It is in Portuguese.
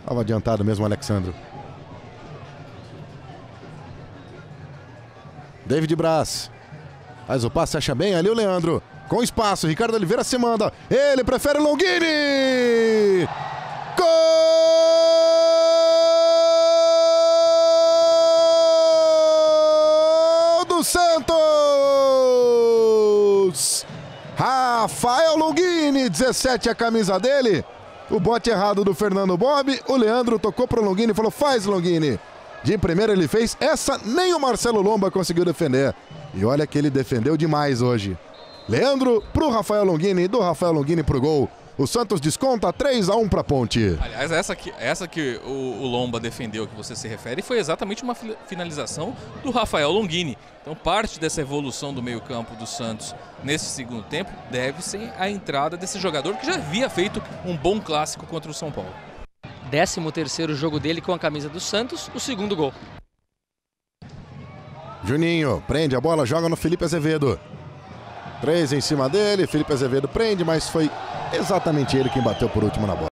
Estava adiantado mesmo o Alexandro. David Braz. Faz o passe, acha bem ali o Leandro. Com espaço, Ricardo Oliveira se manda. Ele prefere Longini! Gol do Santos! Rafael Longini, 17 a camisa dele. O bote errado do Fernando Bob. O Leandro tocou para o Longini e falou: faz Longini. De primeira ele fez. Essa nem o Marcelo Lomba conseguiu defender. E olha que ele defendeu demais hoje. Leandro pro Rafael Longini, do Rafael Longini pro gol. O Santos desconta 3 a 1 para Ponte. Aliás, essa que, essa que o, o, Lomba defendeu, que você se refere, foi exatamente uma finalização do Rafael Longini. Então, parte dessa evolução do meio-campo do Santos nesse segundo tempo deve-se à entrada desse jogador que já havia feito um bom clássico contra o São Paulo. 13 terceiro jogo dele com a camisa do Santos, o segundo gol. Juninho prende a bola, joga no Felipe Azevedo. Três em cima dele, Felipe Azevedo prende, mas foi exatamente ele quem bateu por último na bola.